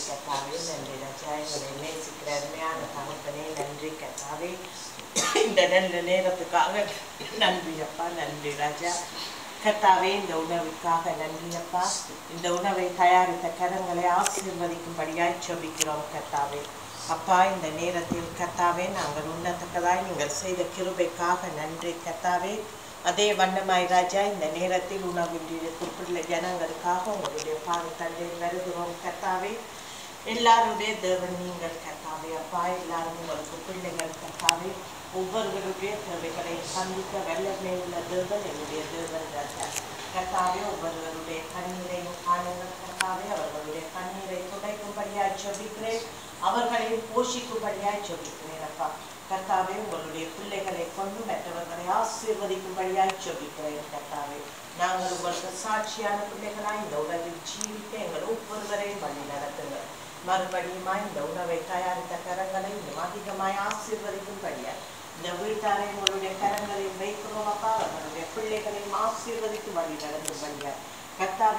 கத்தாவே நன்றி ராஜா எங்களை நேசிக்கிற அருமையான தகப்பனே நன்றி கத்தாவே இந்த நல்ல நேரத்துக்காக நன்றி அப்பா நன்றி ராஜா. கத்தாவே இந்த உணவுக்காக நன்றி அப்பா. இந்த உணவை தயாரித்த கரங்களை ஆசீர்வதிக்கும்படியாய் சொபிக்கிறோம் கத்தாவே அப்பா இந்த நேரத்தில் கத்தாவே நாங்கள் உண்ணத்தக்கதாய் நீங்கள் செய்த கிருபைக்காக நன்றி கத்தாவே அதே வண்ணமாய் ராஜா இந்த நேரத்தில் உணவின்றி குறிப்பிட்ட ஜனங்களுக்காக உங்களுடைய பாதத்தண்டை வருகிறோம் கத்தாவே எல்லாருடைய தேவன் நீங்கள் கத்தாவே அப்பா எல்லாரும் உங்களுக்கு பிள்ளைகள் கத்தாவே ஒவ்வொருவருடைய தேவைகளை சந்திக்க வல்லமை உள்ள தேவன் என்னுடைய தேவன் ராஜா. கத்தாவே ஒவ்வொருவருடைய கண்ணீரையும் காணுங்கள் கத்தாவே அவர்களுடைய கண்ணீரை துடைக்கும்படியாய் ஜெபிக்கிறேன். அவர்களையும் போஷிக்கும்படியாய் ஜெபிக்கிறேன் அப்பா. கர்த்தாவே உங்களுடைய பிள்ளைகளை கொண்டு மற்றவர்களை ஆசீர்வதிக்கும்படியாய் ஜெபிக்கிறேன் கர்த்தாவே. நாங்கள் உங்களுக்கு சாட்சியான பிள்ளைகளாய் இந்த உலகில் ஜீவிக்க எங்கள் ஒவ்வொருவரையும் பண்ணி மறுபடியுமாய் இந்த உணவை தயாரித்த கரங்களை இன்னும் அதிகமாய் ஆசீர்வதிக்கும்படியாய் இந்த வீட்டாரை உங்களுடைய கரங்களில் வைக்கிறோம் அப்பா. அவர்களுடைய பிள்ளைகளையும் ஆசீர்வதிக்கும் வழி நடந்தும்படியாய் கர்த்தாவே